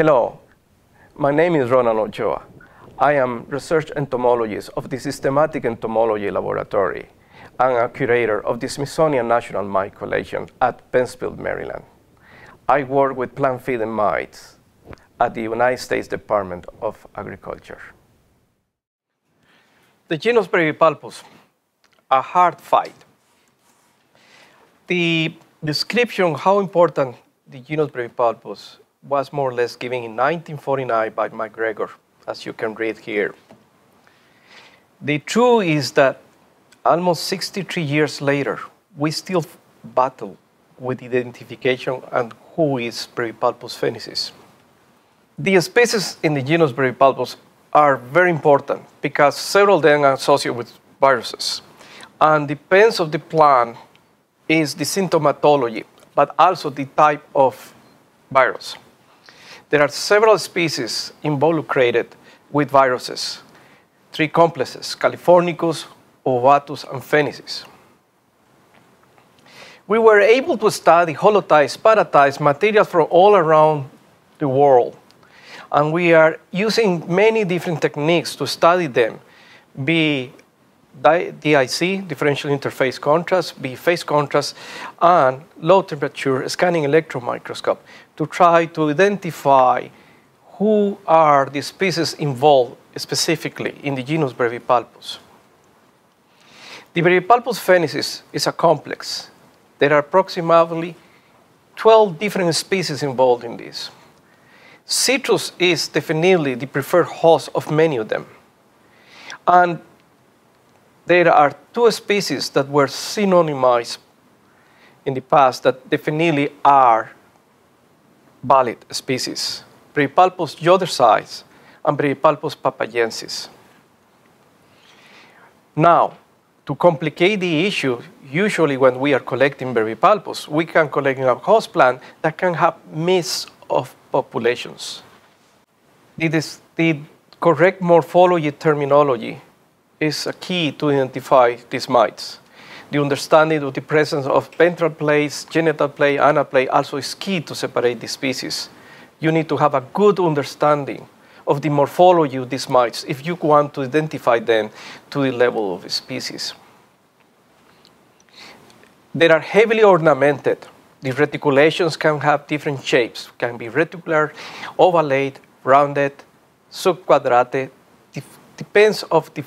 Hello, my name is Ronald Ochoa. I am research entomologist of the Systematic Entomology Laboratory and a curator of the Smithsonian National Mite Collection at Beltsville, Maryland. I work with plant-feeding mites at the United States Department of Agriculture. The genus Brevipalpus, a hard fight. The description how important the genus Brevipalpus was more or less given in 1949 by McGregor, as you can read here. The truth is that almost 63 years later, we still battle with identification and who is Brevipalpus phoenicis. The species in the genus Brevipalpus are very important because several of them are associated with viruses. And depends of the plant is the symptomatology, but also the type of virus. There are several species involucrated with viruses, three complexes, Californicus, ovatus, and phoenicis. We were able to study holotypes, paratypes, materials from all around the world. And we are using many different techniques to study them, be DIC, differential interface contrast, B phase contrast, and low temperature scanning electron microscope to try to identify who are the species involved specifically in the genus Brevipalpus. The Brevipalpus phoenicis is a complex. There are approximately 12 different species involved in this. Citrus is definitely the preferred host of many of them. And there are two species that were synonymized in the past that definitely are valid species. Brevipalpus yothersi and Brevipalpus papayensis. Now, to complicate the issue, usually when we are collecting Brevipalpus, we can collect in a host plant that can have mix of populations. It is the correct morphology terminology is a key to identify these mites. The understanding of the presence of ventral plates, genital plate, anal plate also is key to separate the species. You need to have a good understanding of the morphology of these mites if you want to identify them to the level of a species. They are heavily ornamented. The reticulations can have different shapes, can be reticular, ovalate, rounded, subquadrate, depends of the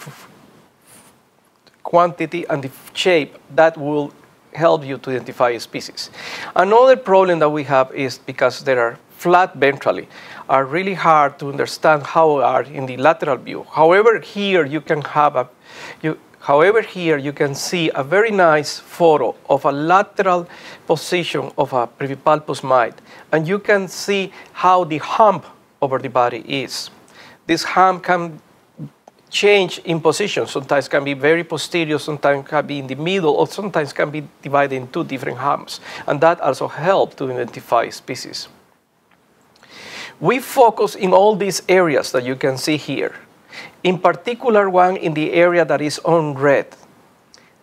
quantity and the shape that will help you to identify a species. Another problem that we have is because there are flat ventrally, are really hard to understand how are in the lateral view. However, here you can have a, you, however here you can see a very nice photo of a lateral position of a Brevipalpus mite, and you can see how the hump over the body is. This hump can change in position. Sometimes can be very posterior, sometimes can be in the middle, or sometimes can be divided in two different humps. And that also helps to identify species. We focus in all these areas that you can see here. In particular one in the area that is on red.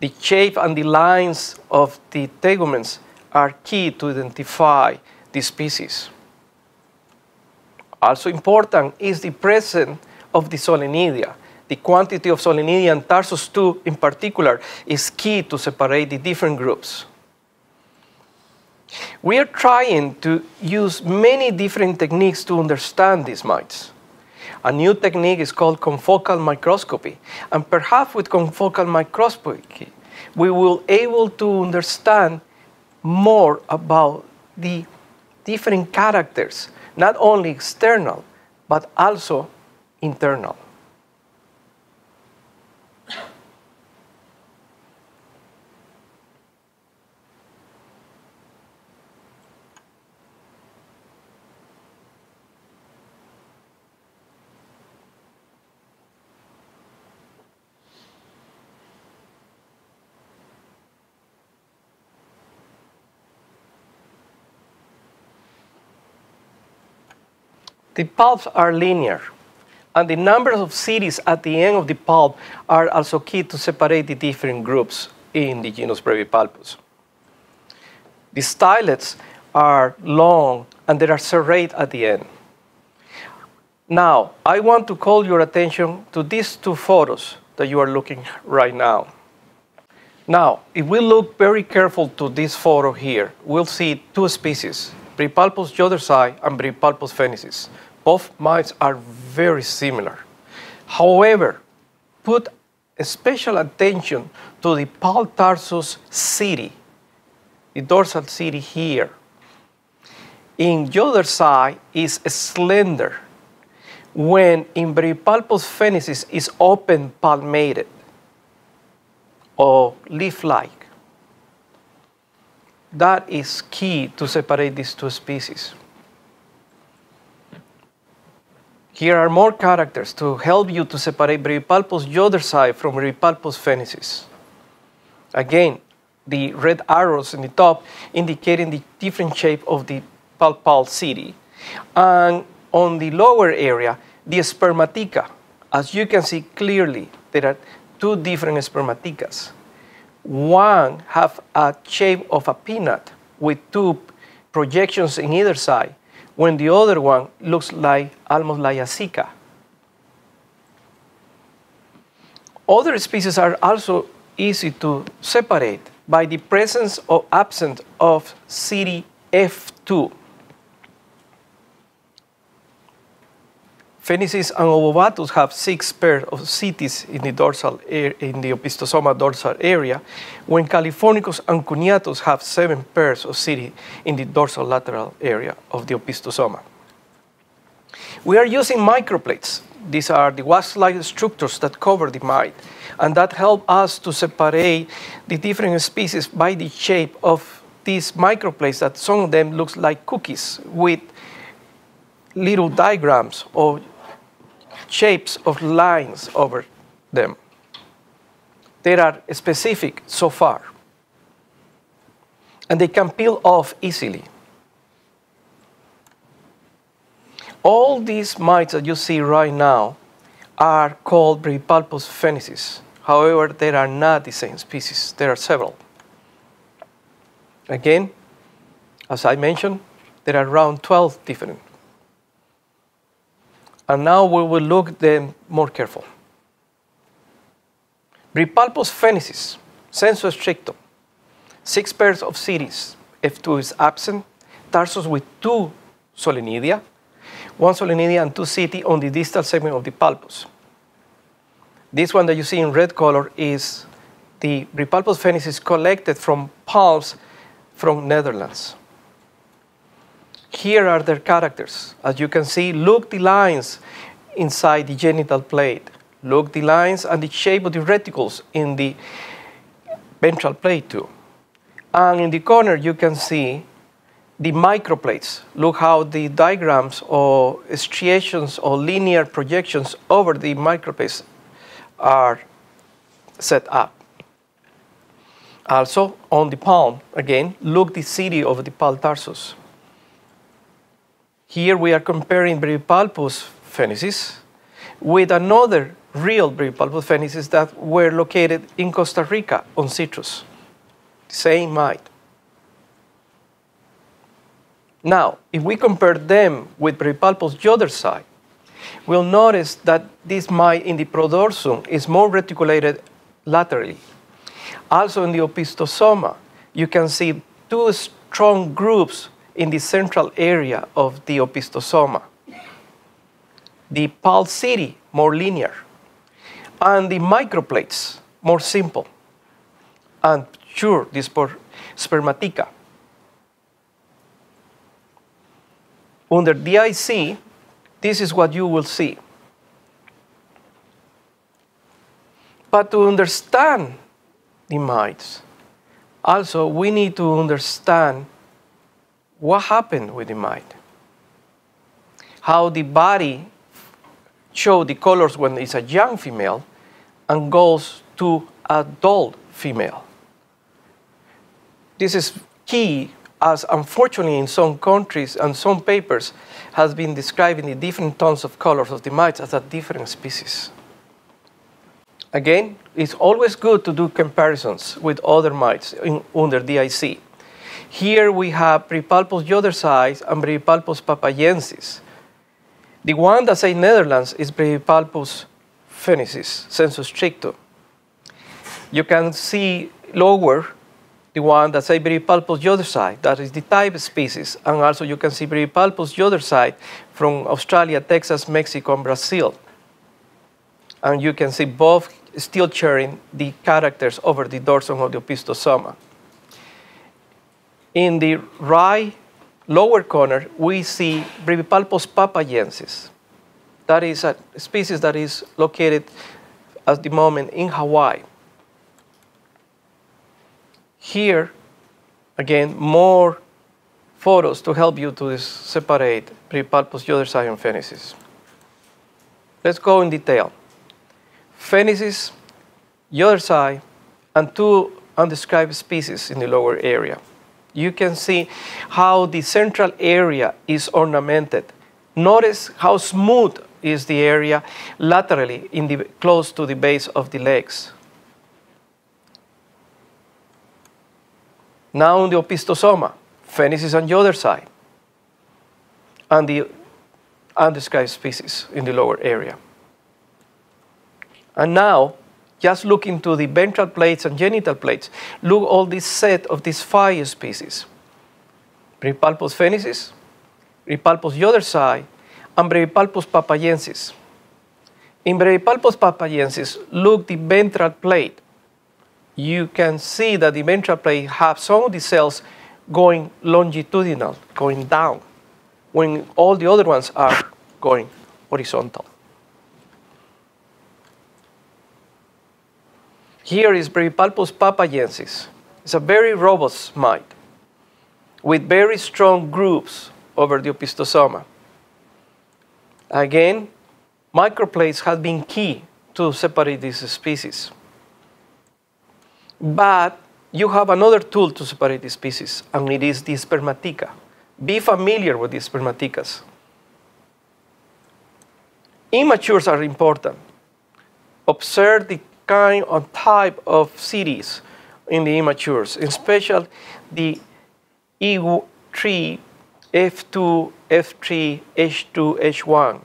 The shape and the lines of the teguments are key to identify the species. Also important is the presence of the Solenidia the quantity of Solenidia and Tarsus 2 in particular is key to separate the different groups. We are trying to use many different techniques to understand these mites. A new technique is called confocal microscopy. And perhaps with confocal microscopy, we will able to understand more about the different characters, not only external, but also internal. The palps are linear, and the number of setae at the end of the palp are also key to separate the different groups in the genus Brevipalpus. The stylets are long and they are serrate at the end. Now, I want to call your attention to these two photos that you are looking right now. Now, if we look very careful to this photo here, we'll see two species, Brevipalpus yothersi and Brevipalpus phoenicis. Both mites are very similar. However, put special attention to the palptarsus city, the dorsal city here. In yothersi is slender, when in Brevipalpus phoenicis is open palmated or leaf-like. That is key to separate these two species. Here are more characters to help you to separate Brevipalpus yothersi from Brevipalpus phoenicis. Again, the red arrows in the top indicating the different shape of the palpal city. And on the lower area, the spermatheca. As you can see clearly, there are two different spermathecas. One have a shape of a peanut with two projections in either side, when the other one looks like almost like a cica. Other species are also easy to separate by the presence or absence of CDF2. Phoenicis and ovobatus have six pairs of setae in the dorsal air, in the opisthosoma dorsal area, when Californicus and cuneatus have seven pairs of setae in the dorsal lateral area of the opisthosoma. We are using microplates. These are the wax-like structures that cover the mite, and that help us to separate the different species by the shape of these microplates that some of them looks like cookies with little diagrams or shapes of lines over them. They are specific so far. And they can peel off easily. All these mites that you see right now are called Brevipalpus phoenicis. However, they are not the same species. There are several. Again, as I mentioned, there are around 12 different and now we will look at them more careful. Brevipalpus phoenicis, sensu stricto, six pairs of setae. F2 is absent. Tarsus with two solenidia, one solenidia and two setae on the distal segment of the palpus. This one that you see in red color is the Brevipalpus phoenicis collected from palms from Netherlands. Here are their characters. As you can see, look the lines inside the genital plate. Look the lines and the shape of the reticles in the ventral plate too. And in the corner, you can see the microplates. Look how the diagrams or striations or linear projections over the microplates are set up. Also, on the palm, again, look the city of the palptarsus. Here we are comparing Brevipalpus phoenicis with another real Brevipalpus phoenicis that were located in Costa Rica on citrus. Same mite. Now, if we compare them with Brevipalpus yothersi, we'll notice that this mite in the prodorsum is more reticulated laterally. Also in the opisthosoma, you can see two strong groups in the central area of the opisthosoma. The pulse city, more linear. And the microplates, more simple. And sure, this spermatheca. Under DIC, this is what you will see. But to understand the mites, also we need to understand what happened with the mite? How the body show the colors when it's a young female and goes to adult female. This is key as unfortunately in some countries and some papers has been describing the different tones of colors of the mites as a different species. Again, it's always good to do comparisons with other mites in, under DIC. Here we have Brevipalpus yothersi and Brevipalpus papayensis. The one that say Netherlands is Brevipalpus phoenicis, sensu stricto. You can see lower the one that say Brevipalpus yothersi, that is the type species, and also you can see Brevipalpus yothersi from Australia, Texas, Mexico, and Brazil. And you can see both still sharing the characters over the dorsum of the opisthosoma. In the right lower corner, we see Brevipalpus papayensis. That is a species that is located at the moment in Hawaii. Here, again, more photos to help you to separate Brevipalpus yothersi and phoenicis. Let's go in detail. Phoenicis, yothersi, and two undescribed species in the lower area. You can see how the central area is ornamented. Notice how smooth is the area laterally in the, close to the base of the legs. Now on the opisthosoma, the other side. and the undescribed species in the lower area. And now, just look into the ventral plates and genital plates. Look all this set of these five species. Brevipalpus phoenicis, Brevipalpus yothersi, and Brevipalpus papayensis. In Brevipalpus papayensis, look the ventral plate. You can see that the ventral plate have some of the cells going longitudinal, going down, when all the other ones are going horizontal. Here is Brevipalpus papayensis. It's a very robust mite with very strong grooves over the opisthosoma. Again, microplates have been key to separate these species. But you have another tool to separate these species, and it is the spermatheca. Be familiar with the spermathecas. Immatures are important. Observe the kind of type of setae in the immatures, especially the E3, F2, F3, H2, H1.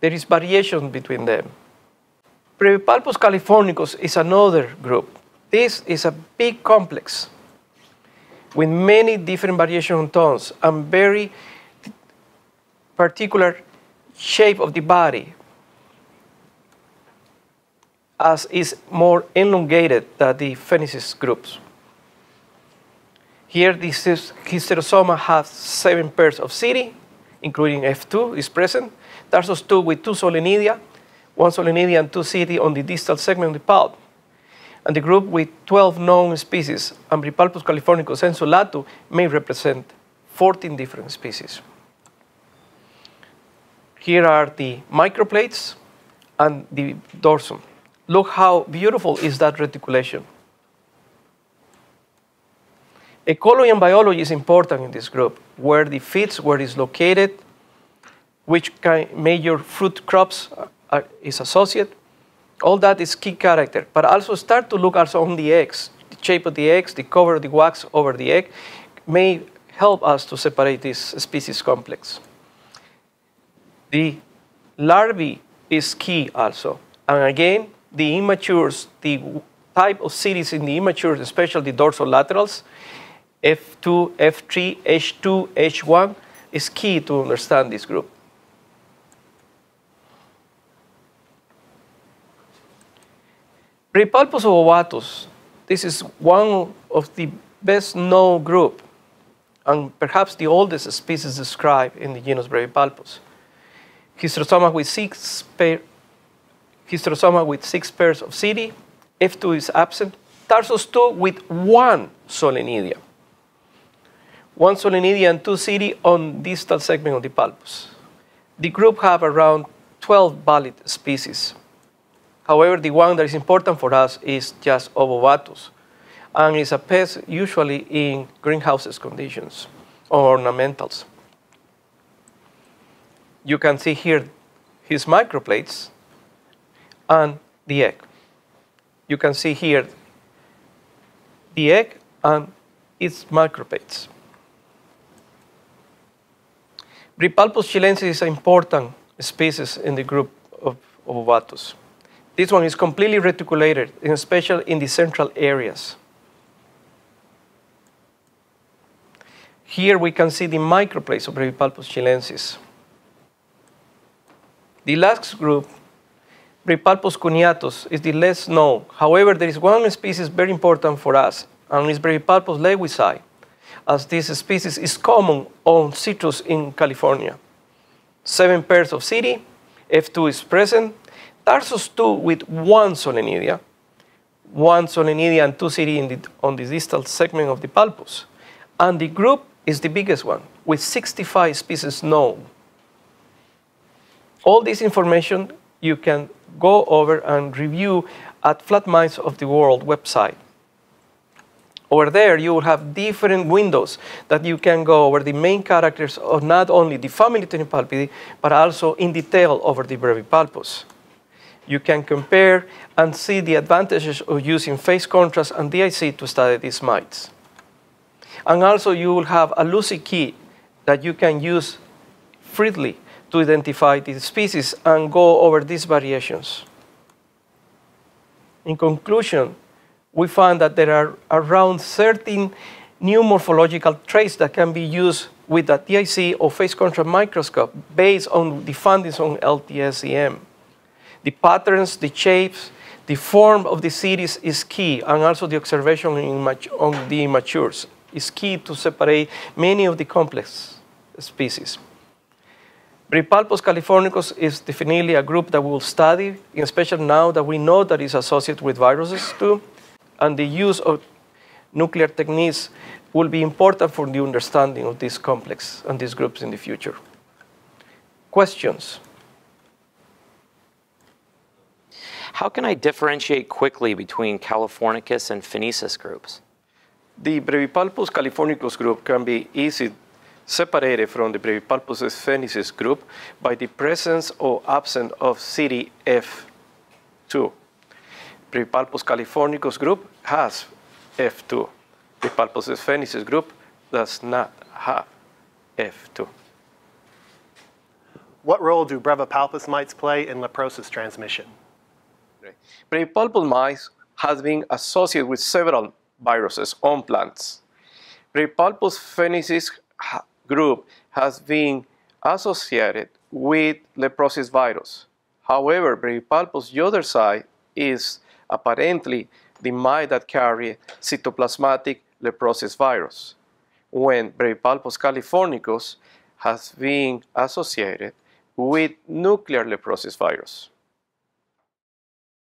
There is variation between them. Brevipalpus californicus is another group. This is a big complex with many different variation tones and very particular shape of the body as is more elongated than the phoenicis groups. Here, this hysterosoma has seven pairs of setae, including F2 is present. Tarsus 2 with two solenidia, one solenidia and two setae on the distal segment of the palp. And the group with 12 known species, Ambripalpus californicus sensu may represent 14 different species. Here are the microplates and the dorsum. Look how beautiful is that reticulation. Ecology and biology is important in this group, where the fits, where it's located, which major fruit crops are, is associated. All that is key character. But also start to look also on the eggs. The shape of the eggs, the cover of the wax over the egg may help us to separate this species complex. The larvae is key also. And again, the immatures, the type of setae in the immatures, especially the dorsolaterals, F2, F3, H2, H1, is key to understand this group. Brevipalpus ovatus, this is one of the best known group and perhaps the oldest species described in the genus Brevipalpus. Hysterosoma with six pair, hysterosoma with six pairs of setae, F2 is absent, tarsus 2 with one solenidia. One solenidia and two setae on distal segment of the palpus. The group have around 12 valid species. However, the one that is important for us is just ovovatus, and is a pest usually in greenhouses conditions or ornamentals. You can see here his microplates and the egg. You can see here the egg and its microplates. Brevipalpus chilensis is an important species in the group of, of Ovatus. This one is completely reticulated, especially in the central areas. Here we can see the microplates of Brevipalpus chilensis. The last group, Brevipalpus cuneatus, is the less known. However, there is one species very important for us, and it's Brevipalpus lewisi, as this species is common on citrus in California. Seven pairs of setae, F2 is present, Tarsus 2 with one solenidia, one solenidia and two setae the, on the distal segment of the palpus. And the group is the biggest one, with 65 species known. All this information you can go over and review at Flat Mites of the World website. Over there, you will have different windows that you can go over the main characters of not only the family Tenuipalpidae, but also in detail over the Brevipalpus. You can compare and see the advantages of using phase contrast and DIC to study these mites. And also you will have a Lucid key that you can use freely to identify the species and go over these variations. In conclusion, we found that there are around 13 new morphological traits that can be used with a DIC or phase contrast microscope based on the findings on LTSEM. The patterns, the shapes, the form of the series is key, and also the observation on the immatures is key to separate many of the complex species. Brevipalpus californicus is definitely a group that we will study, especially now that we know that it's associated with viruses too, and the use of nuclear techniques will be important for the understanding of this complex and these groups in the future. Questions? How can I differentiate quickly between Californicus and Phoenicis groups? The Brevipalpus californicus group can be easily separated from the Brevipalpus phoenicis group by the presence or absence of CDF2. Brevipalpus californicus group has F2. Brevipalpus phoenicis group does not have F2. What role do Brevipalpus mites play in leprosis transmission? Brevipalpus mites has been associated with several viruses on plants. Brevipalpus phoenicis group has been associated with leprosis virus. However, Brevipalpus yothersi is apparently the mite that carry cytoplasmatic leprosis virus, when Brevipalpus californicus has been associated with nuclear leprosis virus.